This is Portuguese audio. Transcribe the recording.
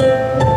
Música